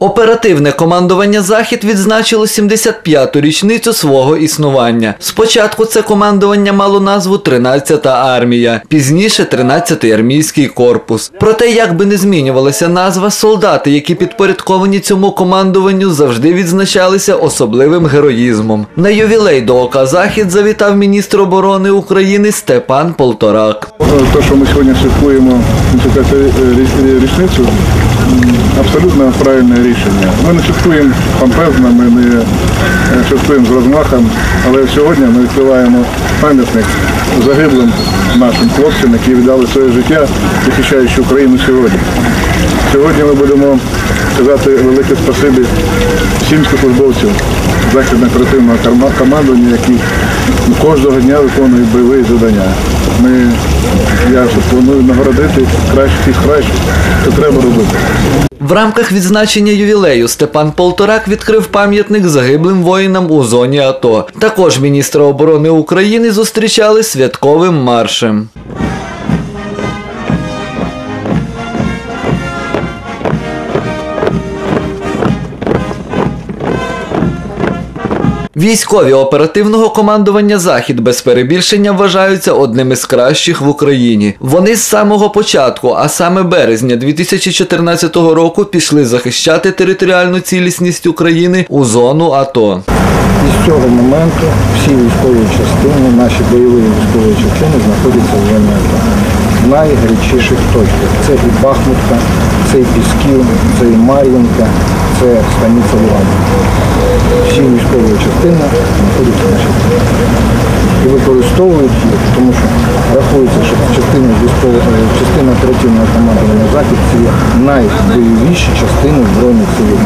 Оперативне командування Захід відзначило 75-ту річницю свого існування. Спочатку це командування мало назву 13-та армія, пізніше 13-й армійський корпус. Проте, як би не змінювалася назва, солдати, які підпорядковані цьому командуванню, завжди відзначалися особливим героїзмом. На ювілей до ОК Захід завітав міністр оборони України Степан Полторак. Те, що ми сьогодні святкуємо 75 річницю, абсолютно правильне рішення. Ми не святкуємо помпезно, ми не святкуємо з розмахом, але сьогодні ми відкриваємо пам'ятник загиблим нашим хлопцям, які віддали своє життя, захищаючи Україну сьогодні. Сьогодні ми будемо казати велике спасибі всім службовцям західного оперативного командування, які кожного дня виконують бойові завдання. Ми, я планую нагородити кращих і кращих, це треба робити. В рамках відзначення ювілею Степан Полторак відкрив пам'ятник загиблим воїнам у зоні АТО. Також міністра оборони України зустрічали святковим маршем. Військові оперативного командування Захід без перебільшення вважаються одним із кращих в Україні. Вони з самого початку, а саме березня 2014 року, пішли захищати територіальну цілісність України у зону АТО. І з цього моменту всі військові частини, наші бойові військові частини знаходяться в зоні АТО. Найгарячіших точках. Це і Бахмутка, це і Пісків, це і Мар'їнка, це станиця Луганська. Всі військові частини знаходяться на частині. І використовують їх, тому що рахується, що частина військового частина оперативного командування захід це є найбойовіші частини Збройних сил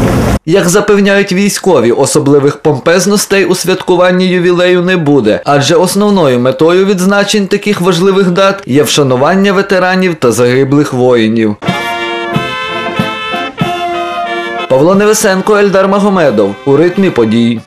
Як запевняють військові, особливих помпезностей у святкуванні ювілею не буде, адже основною метою відзначень таких важливих дат є вшанування ветеранів та загиблих воїнів. Павло Невесенко, Ельдар Магомедов у ритмі подій.